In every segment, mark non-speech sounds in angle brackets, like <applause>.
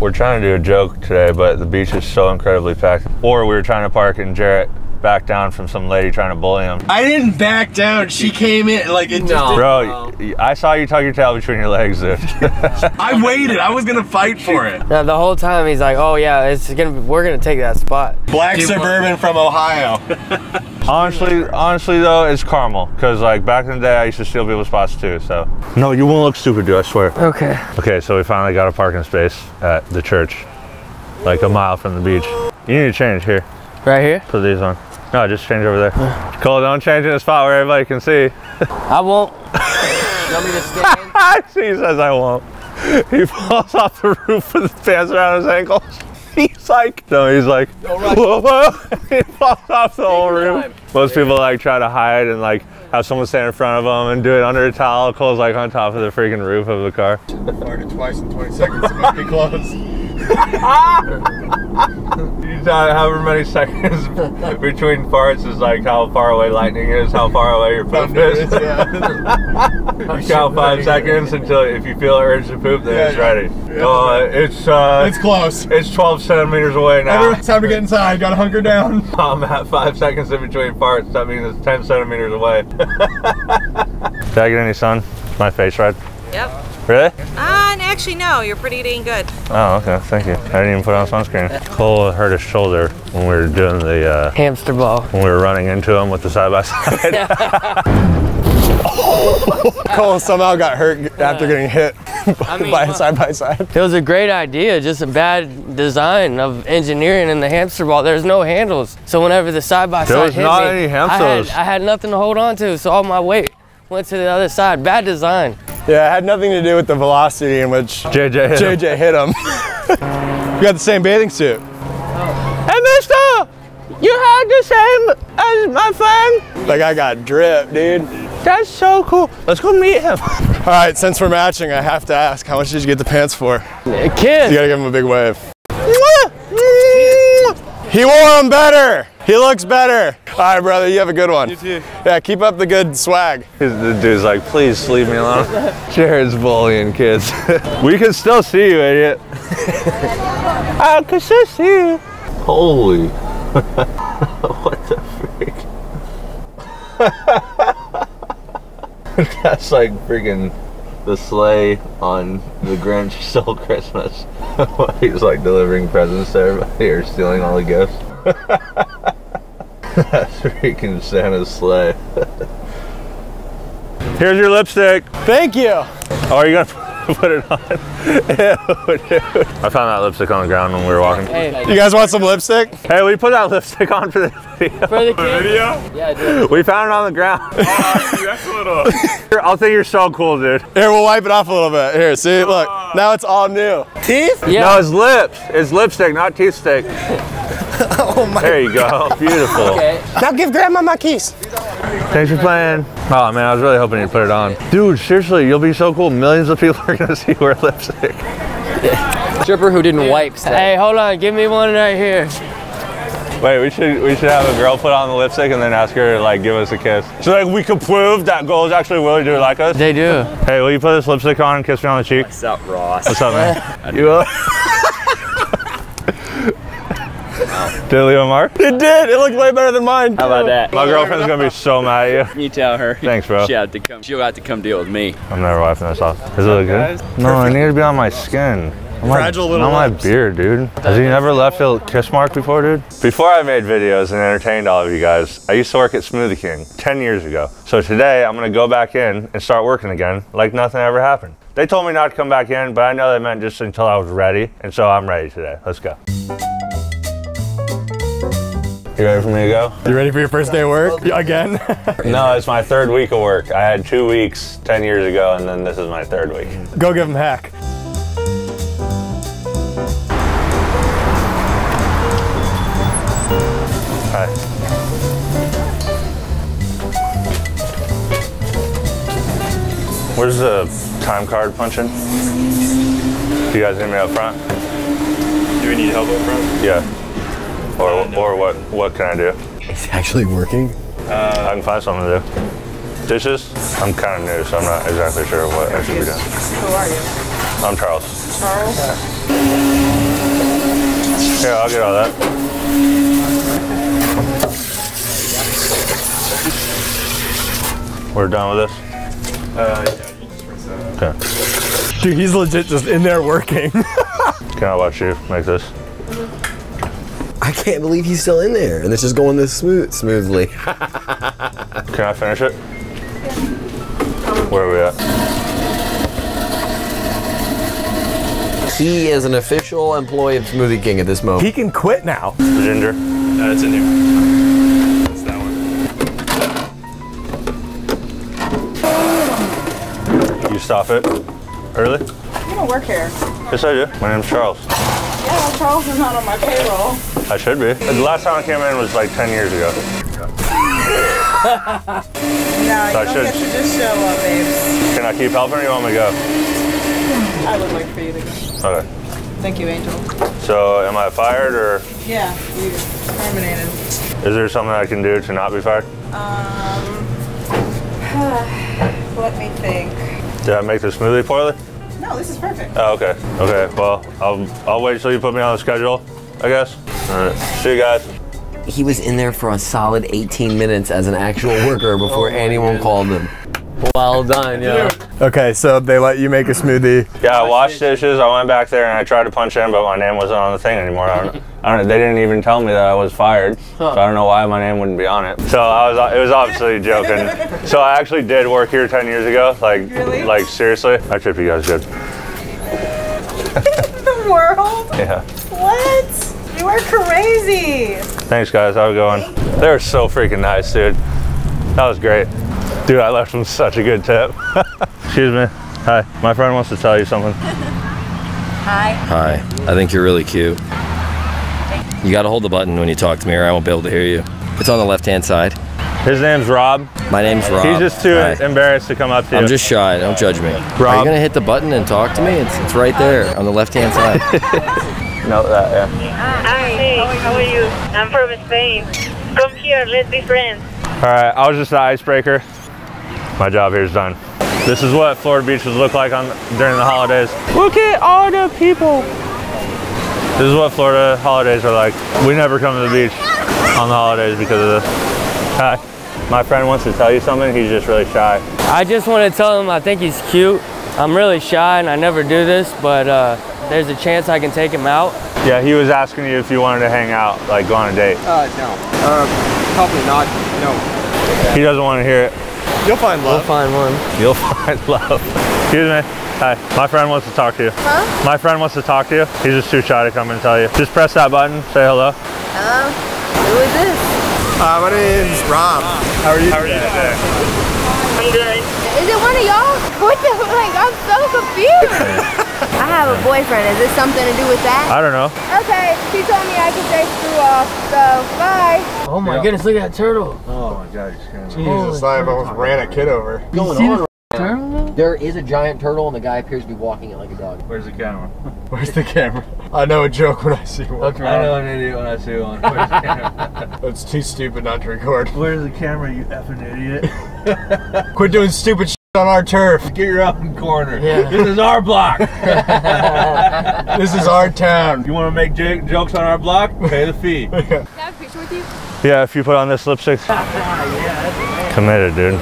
We're trying to do a joke today, but the beach is so incredibly packed. Or we were trying to park and Jared back down from some lady trying to bully him. I didn't back down. She <laughs> came in like it just No. Bro, y- I saw you tuck your tail between your legs, dude. <laughs> I waited. I was gonna fight for it. No, the whole time he's like, "Oh yeah, it's gonna. We're gonna take that spot." Black suburban from Ohio. <laughs> honestly, honestly though, it's caramel. Cause like back in the day, I used to steal people's spots too. So no, you won't look stupid, dude. I swear. Okay. Okay, so we finally got a parking space at the church, like a mile from the beach. You need to change here. Right here. Put these on. No, just change over there. Kole, don't change in a spot where everybody can see. <laughs> I won't. you want me to stand? <laughs> he says I won't. He falls off the roof with his pants around his ankles. He's like, no, he's like, <laughs> he falls off the whole time. Most people like try to hide and like have someone stand in front of them and do it under a towel. Kole's like on top of the freaking roof of the car. Farted twice in 20 seconds. It must be close. You thought however many seconds <laughs> between farts is like how far away lightning is, how far away your poop is. <laughs> You count five seconds until if you feel urge to poop, then Yeah, it's ready. Yeah. Uh, it's uh, It's close. it's 12 centimeters away now. It's time to get inside. Gotta hunker down. <laughs> I'm at five seconds in between farts. That means it's 10 centimeters away. Did I get any sun? My face red? Yep. Really? Uh, and actually, no, you're pretty dang good. Oh, okay. Thank you. I didn't even put on sunscreen. Kole hurt his shoulder when we were doing the uh, Hamster ball. when we were running into him with the side by side. <laughs> <laughs> Kole somehow got hurt after getting hit <laughs> mean, by well- side by side. It was a great idea, just a bad design of engineering in the hamster ball. There's no handles, so whenever the side by There side was hit not me, any I had. I had nothing to hold on to, so all my weight went to the other side. Bad design. Yeah, it had nothing to do with the velocity in which JJ. hit him. JJ hit him. <laughs> we got the same bathing suit. Hey, mister! You had the same as my friend? Like I got drip, dude. That's so cool. Let's go meet him. <laughs> All right, since we're matching, I have to ask, how much did you get the pants for? A kid. You gotta give him a big wave. He wore them better. He looks better. All right, brother, you have a good one. You too. Yeah, keep up the good swag. The dude's like, please leave me alone. <laughs> Jared's bullying kids. <laughs> we can still see you, idiot. <laughs> I can still see you. Holy. what the freak? That's like freaking the sleigh on the Grinch Stole Christmas. He's like delivering presents to everybody or stealing all the gifts. That's freaking Santa's sleigh. Here's your lipstick. Thank you. Oh, are you gonna <laughs> put it on? Ew, <laughs> dude. I found that lipstick on the ground when we were walking. Hey, You guys want some lipstick? Hey, we put that lipstick on for the video. for the kid. Yeah, dude. We found it on the ground. That's a little. I'll think you're so cool, dude. Here, we'll wipe it off a little bit. Here, see, look. Ah. Now it's all new. Teeth? Yeah. No, it's lips. It's lipstick, not teeth stick. <laughs> Oh my. There you go. Beautiful. Okay. Now give grandma my keys. Thanks for playing. Oh man, I was really hoping you'd put it on. Dude, seriously, you'll be so cool. Millions of people <laughs> are gonna see you wear lipstick. Stripper who didn't wipe. Hey, hold on. Give me one right here. Wait, we should we should have a girl put on the lipstick and then ask her to like give us a kiss. So like we could prove that girls actually really do like us. They do. Hey, will you put this lipstick on and kiss me on the cheek? What's up, Ross? What's up, man? <laughs> you will? Did it leave a mark? It did. It looked way better than mine. How about that? My girlfriend's gonna be so mad at you. <laughs> You tell her. Thanks, bro. She had to come. She'll have to come deal with me. I'm never wiping this off. Is it look good? No, I need to be on my skin. On my, Fragile little Not my lips. beard, dude. Has he never left a kiss mark before, dude? Before I made videos and entertained all of you guys, I used to work at Smoothie King 10 years ago. So today I'm gonna go back in and start working again like nothing ever happened. They told me not to come back in, but I know they meant just until I was ready. And so I'm ready today. Let's go. You ready for me to go? You ready for your first day of work? Again? <laughs> No, it's my third week of work. I had two weeks 10 years ago, and then this is my third week. Go give him hack. Hi. Where's the time card punching? Do you guys need me up front? Do we need help up front? Yeah. Or, or what, what can I do? It's actually working. I can find something to do. Dishes? I'm kind of new, so I'm not exactly sure what I should be doing. Who are you? I'm Charles. Charles? Here, I'll get all that. We're done with this? Uh, yeah, you just rinse that out. Okay. Dude, he's legit just in there working. <laughs> Can I watch you make this? I can't believe he's still in there, and it's just going this smooth, smoothly. <laughs> Can I finish it? Where are we at? he is an official employee of Smoothie King at this moment. he can quit now. The ginger? Uh, it's in here. It's that one. You stop it early? You don't work here. Yes, I do. My name's Charles. Yeah, Charles is not on my payroll. I should be. The last time I came in was like 10 years ago. No, you I don't should- get to just show up, babes. Can I keep helping or you want me to go? I would like for you to go. Okay. Thank you, Angel. So am I fired or Yeah, you terminated. is there something I can do to not be fired? Um, <sighs> let me think. Did I make the smoothie poorly? No, this is perfect. Oh, okay. Okay. Well, I'll I'll wait till you put me on the schedule, I guess. All right. See you guys. He was in there for a solid 18 minutes as an actual worker before oh anyone called him. Well done, yo. Okay, so they let you make a smoothie. Yeah, I washed dishes. I went back there and I tried to punch in, but my name wasn't on the thing anymore. I don't, I don't. They didn't even tell me that I was fired, so I don't know why my name wouldn't be on it. So I was. It was obviously joking. So I actually did work here 10 years ago. Like, Really? like seriously. I trip you guys good. <laughs> the world? Yeah. What? You are crazy. Thanks, guys. Have a good one. They were so freaking nice, dude. That was great. Dude, I left him such a good tip. <laughs> Excuse me. Hi. My friend wants to tell you something. Hi. Hi, I think you're really cute. You gotta hold the button when you talk to me or I won't be able to hear you. It's on the left hand side. His name's Rob. My name's Rob. He's just too Hi. embarrassed to come up to you. I'm just shy, don't judge me. Are you gonna hit the button and talk to me? It's, it's right there on the left hand side. <laughs> Note that, yeah. Hi, how are you? I'm from Spain. Come here, let's be friends. All right, I was just the icebreaker. My job here is done. This is what Florida beaches look like on during the holidays. Look at all the people. This is what Florida holidays are like. We never come to the beach on the holidays because of this. Hi. My friend wants to tell you something. He's just really shy. I just want to tell him I think he's cute. I'm really shy and I never do this, but uh, there's a chance I can take him out. Yeah, he was asking you if you wanted to hang out, like go on a date. Uh, no. Uh, probably not. No. He doesn't want to hear it. You'll find love. We'll love. find one. You'll find <laughs> love. Excuse me. Hi. My friend wants to talk to you. Huh? My friend wants to talk to you. He's just too shy to come and tell you. Just press that button. Say hello. Hello? Who is this? Uh, my name's Rob. How are you? How are you today? I'm good. Is it one of y'all? What the like? I'm so confused. <laughs> I have a boyfriend. Is this something to do with that? I don't know. Okay, he told me I could say screw off, so bye. Oh my goodness, look at that turtle. Oh my god, Jesus, I almost ran a kid over. Going on There is a giant turtle, and the guy appears to be walking it like a dog. Where's the camera? <laughs> Where's the camera? I know a joke when I see one. I know an idiot when I see one. Where's the <laughs> camera? That's too stupid not to record. Where's the camera, you effing idiot? <laughs> Quit doing stupid shit on our turf. Get your own corner. Yeah. This is our block. This is our town. You want to make jokes on our block? Pay the fee. Can I have a picture with you? Yeah, if you put on this lipstick. Committed, dude.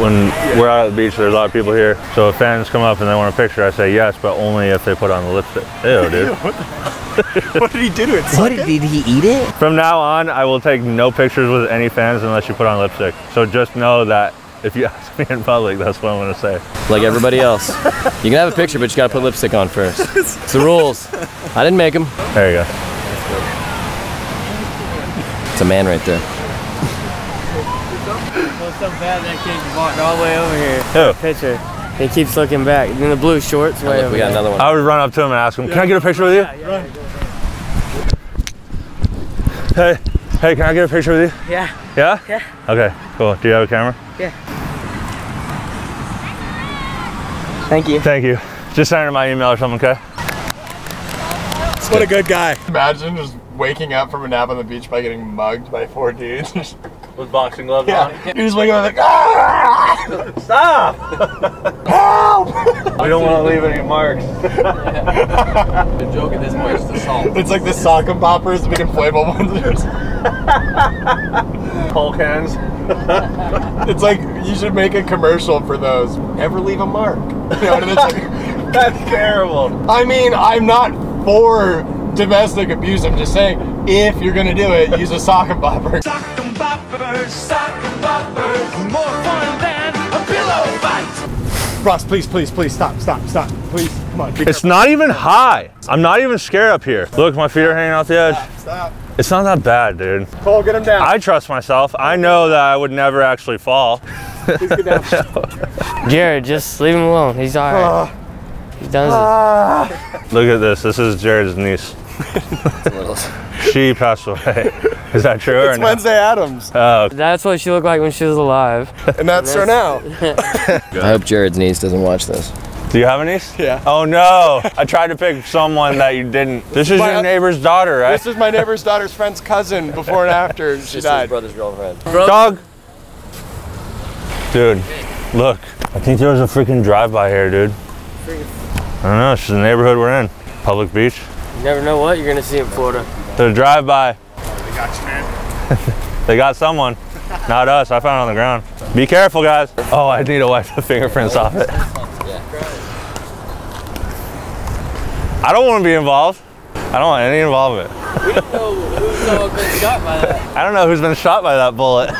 When we're out at the beach, there's a lot of people here. So if fans come up and they want a picture, I say yes, but only if they put on the lipstick. Ew, dude. <laughs> <laughs> what did he do to it? What did, did he eat it? From now on, I will take no pictures with any fans unless you put on lipstick. So just know that if you <laughs> ask me in public, that's what I'm gonna say. like everybody else. You can have a picture, but you gotta put lipstick on first. It's the rules. I didn't make them. There you go. It's a man right there. Well, so bad that kid walked all the way over here. Who? Picture. He keeps looking back. In the blue shorts, way Look, we got there. another one. I would run up to him and ask him, "Can I get a picture with you?" Hey, hey, can I get a picture with you? Yeah. Yeah? Yeah. Okay, cool. Do you have a camera? Yeah. Thank you. Thank you. Just send her my email or something, okay? What a good guy. Imagine just waking up from a nap on the beach by getting mugged by four dudes. <laughs> With boxing gloves yeah. You're just waking up like, ah! Stop! Help! <laughs> We don't want to leave any marks. <laughs> The joke at this point is the salt. It's like the Sock'em Boppers, the big inflatable ones. Whole cans. It's like you should make a commercial for those. Never leave a mark. You know, and it's like, That's terrible. I mean, I'm not for domestic abuse. I'm just saying, if you're gonna do it, use a Sock'em Bopper. Ross, please, please, please, stop, stop, stop. Please, come on. It's not even high. I'm not even scared up here. Look, my feet are hanging out the edge. careful. Stop. It's not that bad, dude. Kole, get him down. I trust myself. I know that I would never actually fall. <laughs> Please get down. <laughs> Jared, just leave him alone. He's all right. Ah. He does it. Ah. Look at this. This is Jared's niece. She passed away. Is that true or it's no? Wednesday Addams, Oh, That's what she looked like when she was alive. and that's her now. <laughs> I hope Jared's niece doesn't watch this. do you have a niece? Yeah. Oh no! I tried to pick someone that you didn't. This is My- your neighbor's daughter, right? This is my neighbor's daughter's friend's cousin before and after <laughs> she died. brother's girlfriend. Dog. Dude, look. I think there was a freaking drive-by here, dude. I don't know. It's just the neighborhood we're in. Public beach. You never know what you're gonna see in Florida. The drive-by. They got you, man. <laughs> they got someone. Not us. I found it on the ground. Be careful, guys. Oh, I need to wipe the <laughs> fingerprints off it. I don't want to be involved. I don't want any involvement. We don't know who's all been shot by that. <laughs> I don't know who's been shot by that bullet.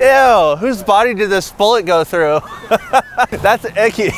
Ew, whose body did this bullet go through? That's icky.